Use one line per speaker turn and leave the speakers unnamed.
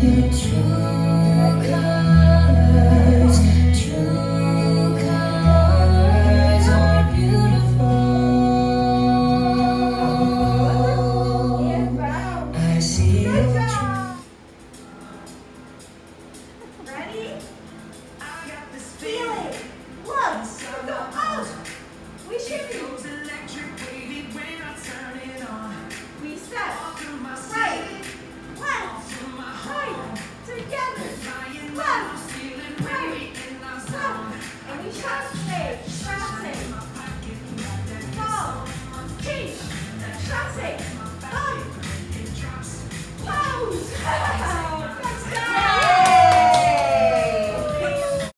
You truth. Stealing,
and we Stop!